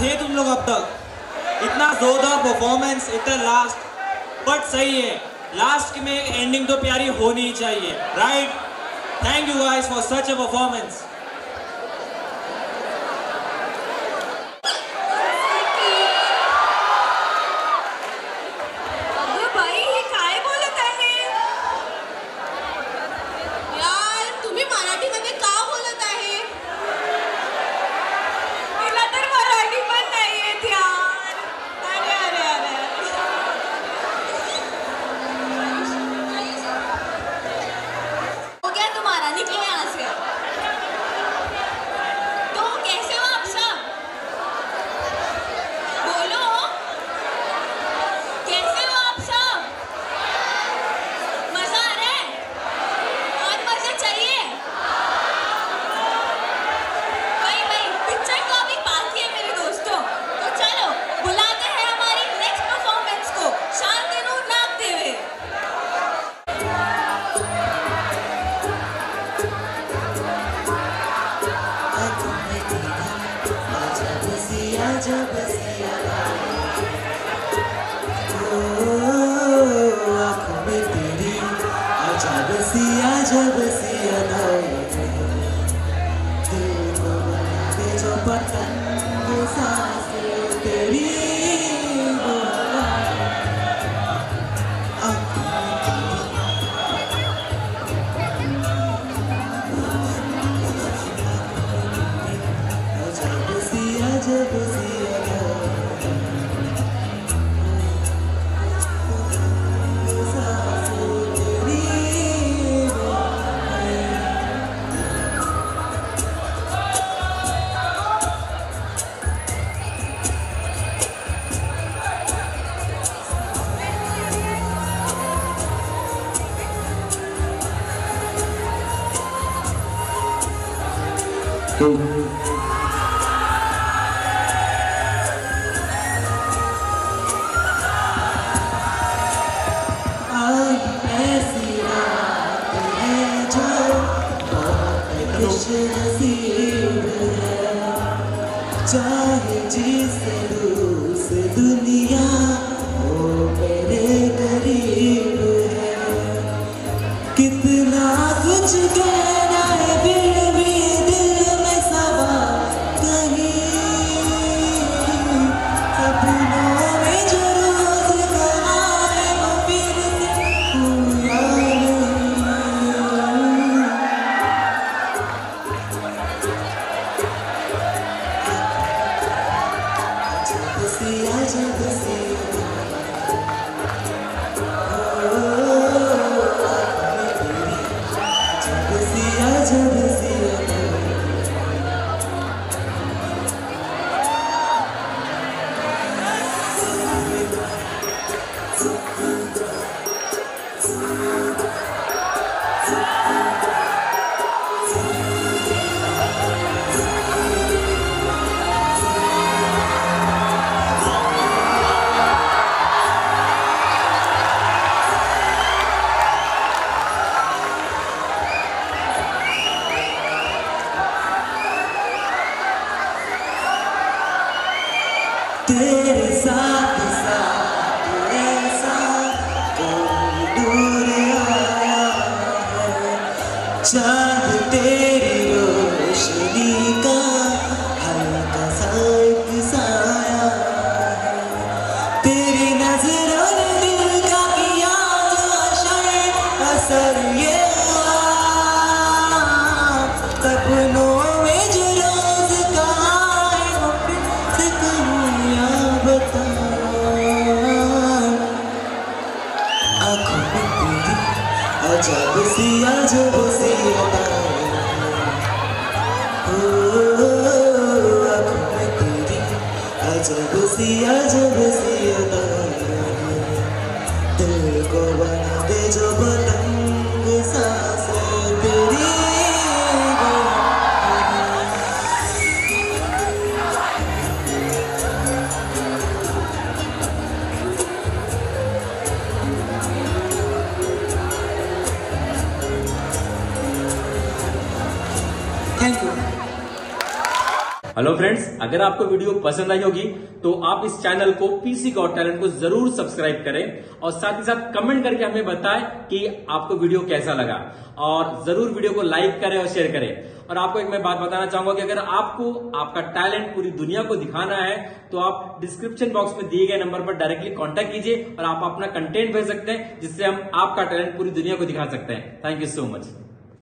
थे तुम लोग अब तक। इतना जोरदार परफॉर्मेंस इतना लास्ट बट सही है। लास्ट में एंडिंग तो प्यारी होनी चाहिए। Right thank you guys for such a performance to be चाहे जिसे दूस दुनिया वो मेरे करीब है कितना कुछ कहना to the तेरे साथ साथ चाँद तेरी रोशनी का अजब सी अजब सी अदाएँ ओ, आँखों में तेरी अजब सी अजब सी थैंक यू हेलो फ्रेंड्स अगर आपको वीडियो पसंद आई होगी तो आप इस चैनल को पीसी गॉट टैलेंट को ज़रूर सब्सक्राइब करें और साथ ही साथ कमेंट करके हमें बताएँ कि आपको वीडियो कैसा लगा। और ज़रूर वीडियो को लाइक करें और शेयर करें। और आपको एक मैं बात बताना चाहूँगा कि अगर आपको आपका टैलेंट पूरी दुनिया को दिखाना है तो आप डिस्क्रिप्शन बॉक्स में दिए गए नंबर पर डायरेक्टली कॉन्टेक्ट कीजिए और आप अपना कंटेंट भेज सकते हैं, जिससे हम आपका टैलेंट पूरी दुनिया को दिखा सकते हैं। Thank you so much